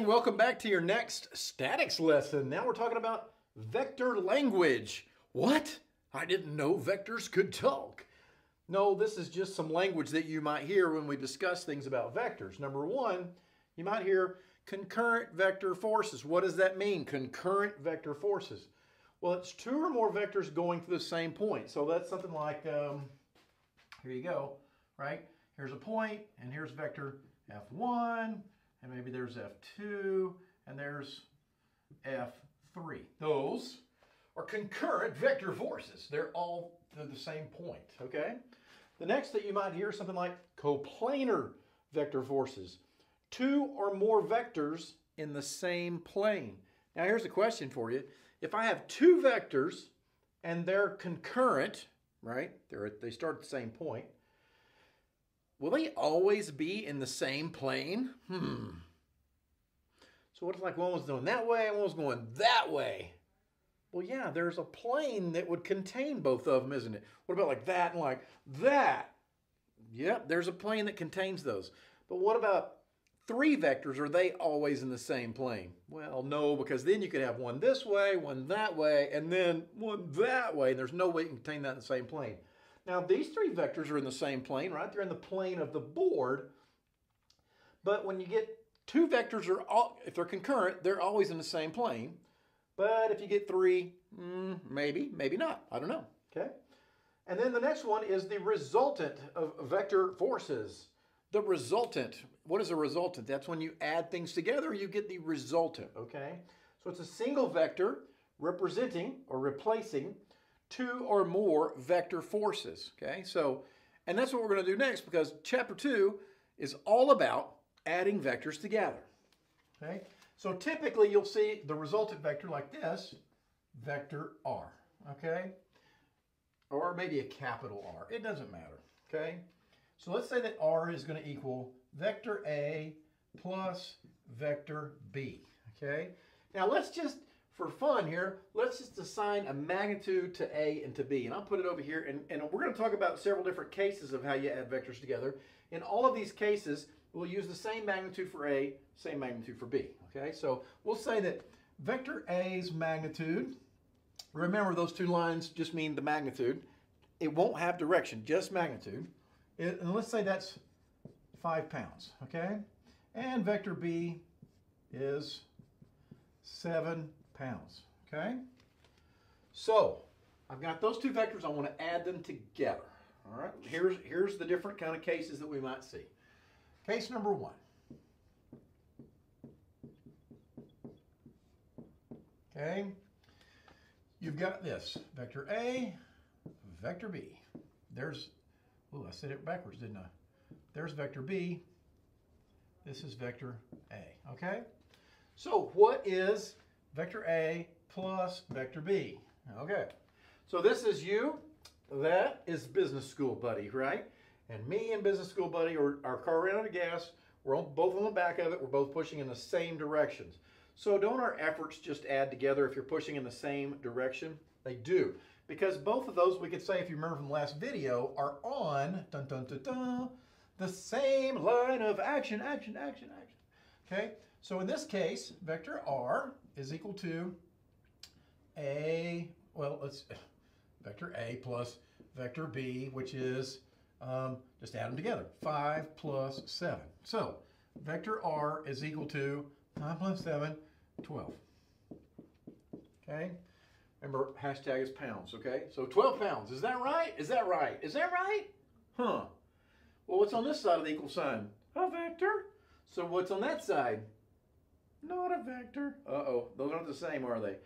gang, welcome back to your next statics lesson. Now we're talking about vector language. What? I didn't know vectors could talk. No, this is just some language that you might hear when we discuss things about vectors. Number one, you might hear concurrent vector forces. What does that mean, concurrent vector forces? Well, it's two or more vectors going to the same point. So that's something like, um, here you go, right? Here's a point, and here's vector F1, and maybe there's F2, and there's F3. Those are concurrent vector forces. They're all to the same point, okay? The next that you might hear is something like coplanar vector forces. Two or more vectors in the same plane. Now here's a question for you. If I have two vectors and they're concurrent, right? They're, they start at the same point. Will they always be in the same plane? Hmm. So what if like one was going that way and one was going that way? Well, yeah, there's a plane that would contain both of them, isn't it? What about like that and like that? Yep, there's a plane that contains those. But what about three vectors? Are they always in the same plane? Well, no, because then you could have one this way, one that way, and then one that way. And there's no way you can contain that in the same plane. Now, these three vectors are in the same plane, right? They're in the plane of the board. But when you get two vectors, are all, if they're concurrent, they're always in the same plane. But if you get three, mm, maybe, maybe not. I don't know. Okay. And then the next one is the resultant of vector forces. The resultant. What is a resultant? That's when you add things together, you get the resultant. Okay. So it's a single vector representing or replacing two or more vector forces. Okay, so, and that's what we're going to do next because chapter two is all about adding vectors together. Okay, so typically you'll see the resultant vector like this, vector R. Okay, or maybe a capital R. It doesn't matter. Okay, so let's say that R is going to equal vector A plus vector B. Okay, now let's just for fun here, let's just assign a magnitude to A and to B. And I'll put it over here. And, and we're going to talk about several different cases of how you add vectors together. In all of these cases, we'll use the same magnitude for A, same magnitude for B. Okay, so we'll say that vector A's magnitude, remember those two lines just mean the magnitude. It won't have direction, just magnitude. It, and let's say that's five pounds, okay? And vector B is seven pounds, okay? So, I've got those two vectors, I want to add them together, all right? Here's, here's the different kind of cases that we might see. Case number one. Okay, you've got this, vector A, vector B. There's, oh, I said it backwards, didn't I? There's vector B, this is vector A, okay? So what is vector A plus vector B. Okay, so this is you, that is business school buddy, right? And me and business school buddy, are, our car ran out of gas, we're both on the back of it, we're both pushing in the same directions. So don't our efforts just add together if you're pushing in the same direction? They do. Because both of those, we could say, if you remember from the last video, are on dun, dun, dun, dun, the same line of action, action, action, action. Okay, so in this case, vector r is equal to a, well, let's, vector a plus vector b, which is, um, just add them together, 5 plus 7. So, vector r is equal to 5 plus 7, 12. Okay? Remember, hashtag is pounds, okay? So 12 pounds, is that right? Is that right? Is that right? Huh. Well, what's on this side of the equal sign? A vector. So what's on that side? Not a vector. Uh-oh, those aren't the same, are they?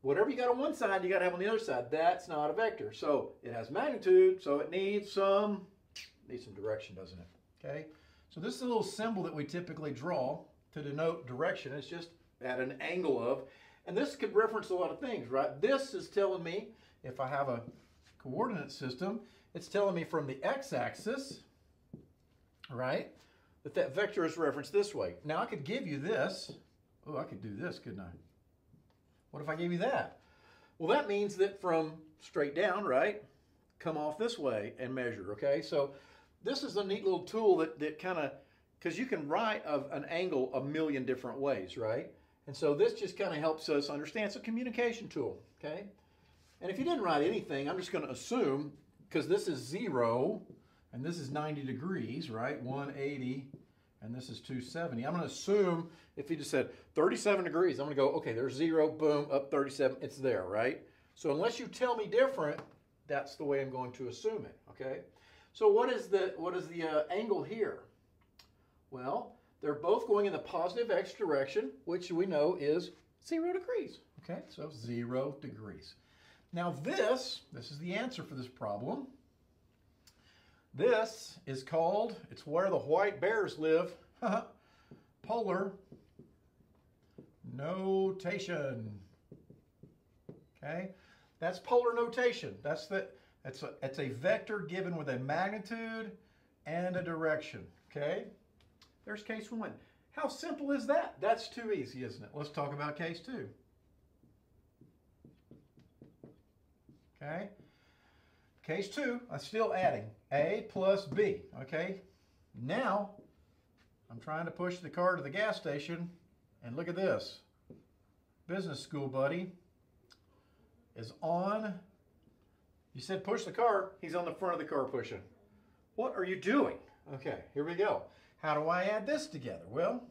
Whatever you got on one side, you got to have on the other side. That's not a vector. So it has magnitude, so it needs some, needs some direction, doesn't it? Okay, so this is a little symbol that we typically draw to denote direction. It's just at an angle of, and this could reference a lot of things, right? This is telling me, if I have a coordinate system, it's telling me from the x-axis, right, that that vector is referenced this way. Now I could give you this. Oh, I could do this, couldn't I? What if I gave you that? Well, that means that from straight down, right, come off this way and measure, okay? So this is a neat little tool that, that kind of because you can write of an angle a million different ways, right? And so this just kind of helps us understand. It's a communication tool, okay? And if you didn't write anything, I'm just going to assume, because this is zero, and this is 90 degrees, right? 180, and this is 270. I'm going to assume if you just said 37 degrees, I'm going to go, okay, there's zero, boom, up 37, it's there, right? So unless you tell me different, that's the way I'm going to assume it, okay? So what is the, what is the uh, angle here? Well, they're both going in the positive x direction, which we know is zero degrees. Okay, so zero degrees. Now this, this is the answer for this problem. This is called, it's where the white bears live, polar notation. Okay, that's polar notation. That's the, that's a, it's a vector given with a magnitude and a direction. Okay. There's case one. How simple is that? That's too easy, isn't it? Let's talk about case two. Okay. Case two, I'm still adding A plus B. Okay. Now, I'm trying to push the car to the gas station, and look at this. Business school buddy is on. You said push the car. He's on the front of the car pushing. What are you doing? Okay, here we go. How do I add this together? Well,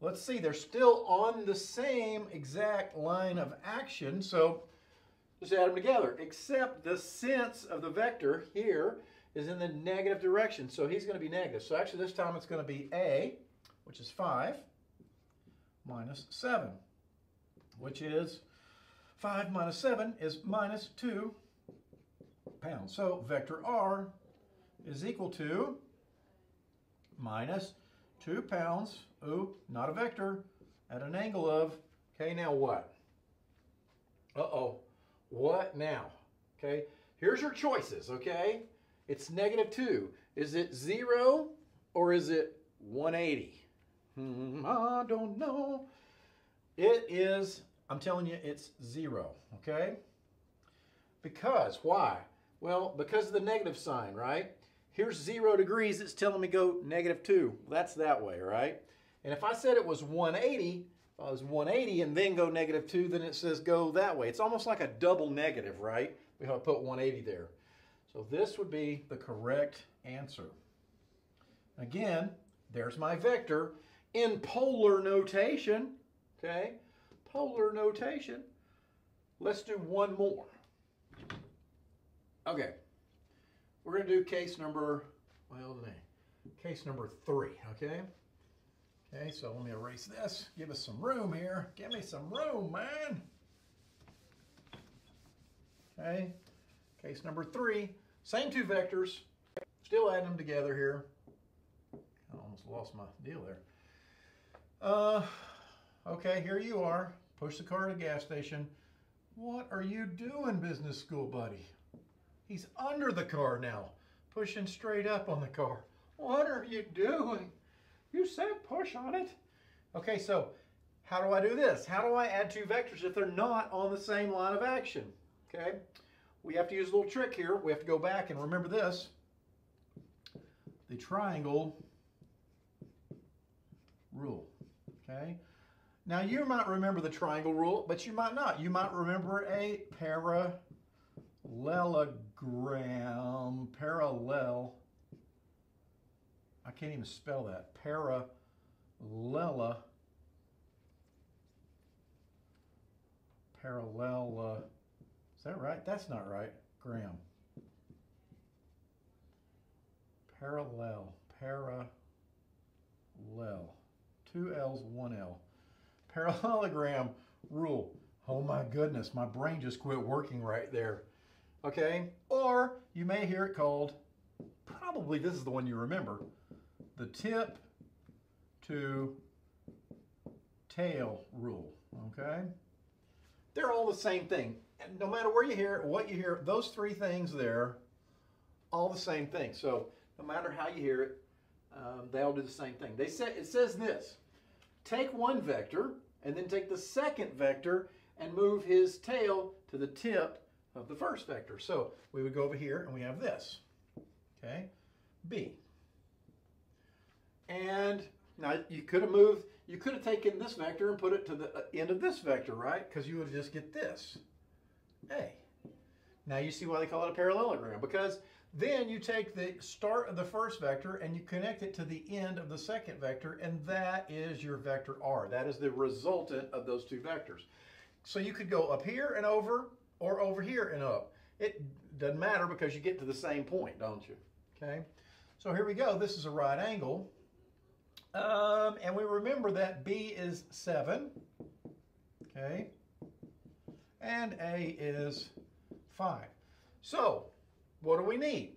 let's see, they're still on the same exact line of action, so just add them together, except the sense of the vector here is in the negative direction, so he's going to be negative. So actually this time it's going to be A, which is 5, minus 7, which is 5 minus 7 is minus 2 pounds. So vector R is equal to minus 2 pounds, ooh, not a vector, at an angle of, okay, now what? Uh-oh, what now? Okay, here's your choices, okay? It's negative 2. Is it 0 or is it 180? Hmm, I don't know. It is, I'm telling you, it's 0, okay? Because, why? Well, because of the negative sign, right? Here's zero degrees, it's telling me go negative two. That's that way, right? And if I said it was 180, if I was 180 and then go negative two, then it says go that way. It's almost like a double negative, right? We have to put 180 there. So this would be the correct answer. Again, there's my vector in polar notation, okay? Polar notation. Let's do one more. Okay. We're going to do case number, well, case number three, okay? Okay, so let me erase this. Give us some room here. Give me some room, man. Okay, case number three. Same two vectors. Still adding them together here. I almost lost my deal there. Uh, okay, here you are. Push the car to the gas station. What are you doing, business school buddy? He's under the car now, pushing straight up on the car. What are you doing? You said push on it. Okay, so how do I do this? How do I add two vectors if they're not on the same line of action? Okay, we have to use a little trick here. We have to go back and remember this. The triangle rule, okay? Now you might remember the triangle rule, but you might not. You might remember a para parallelogram, parallel, I can't even spell that, parallela, parallel, uh, is that right? That's not right, Graham. Parallel, parallel, two L's, one L. Parallelogram rule. Oh my goodness, my brain just quit working right there okay? Or you may hear it called, probably this is the one you remember, the tip to tail rule, okay? They're all the same thing. And no matter where you hear it, what you hear, those three things there, all the same thing. So no matter how you hear it, um, they all do the same thing. They say, it says this, take one vector and then take the second vector and move his tail to the tip of the first vector. So we would go over here and we have this, okay? B. And now you could have moved, you could have taken this vector and put it to the uh, end of this vector, right? Because you would just get this, A. Now you see why they call it a parallelogram, because then you take the start of the first vector and you connect it to the end of the second vector, and that is your vector r. That is the resultant of those two vectors. So you could go up here and over, or over here and up. It doesn't matter because you get to the same point, don't you? Okay. So here we go. This is a right angle. Um, and we remember that B is 7. Okay. And A is 5. So, what do we need?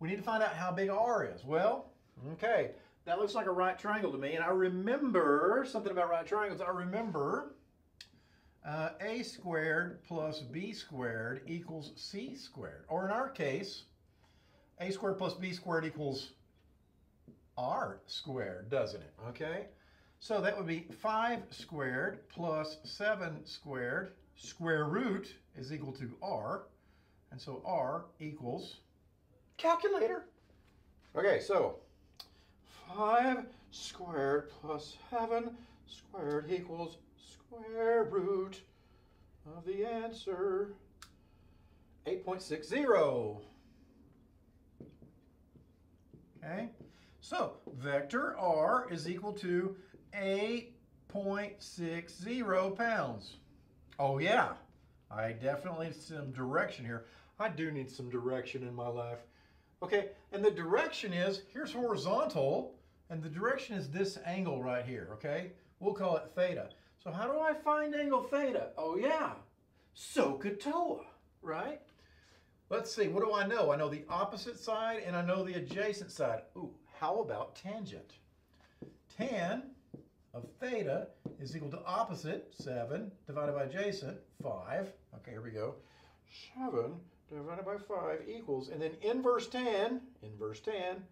We need to find out how big R is. Well, okay, that looks like a right triangle to me. And I remember something about right triangles. I remember uh, A squared plus B squared equals C squared. Or in our case, A squared plus B squared equals R squared, doesn't it? Okay, so that would be 5 squared plus 7 squared square root is equal to R. And so R equals calculator. Okay, so 5 squared plus 7 squared equals square root of the answer 8.60. Okay, so vector R is equal to 8.60 pounds. Oh yeah, I definitely need some direction here. I do need some direction in my life. Okay, and the direction is, here's horizontal, and the direction is this angle right here, okay? We'll call it theta. So how do I find angle theta? Oh yeah, SOHCAHTOA, right? Let's see, what do I know? I know the opposite side and I know the adjacent side. Ooh, how about tangent? Tan of theta is equal to opposite, 7, divided by adjacent, 5. Okay, here we go. 7 divided by 5 equals, and then inverse tan, inverse tan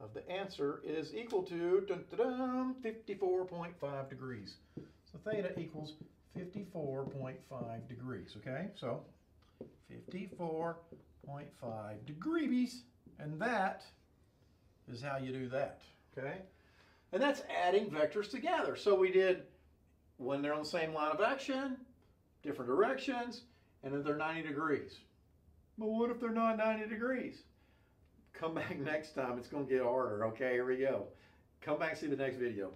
of the answer is equal to 54.5 degrees. So theta equals 54.5 degrees, okay? So 54.5 degrees, and that is how you do that, okay? And that's adding vectors together. So we did when they're on the same line of action, different directions, and then they're 90 degrees. But what if they're not 90 degrees? Come back next time. It's going to get harder. Okay, here we go. Come back see the next video.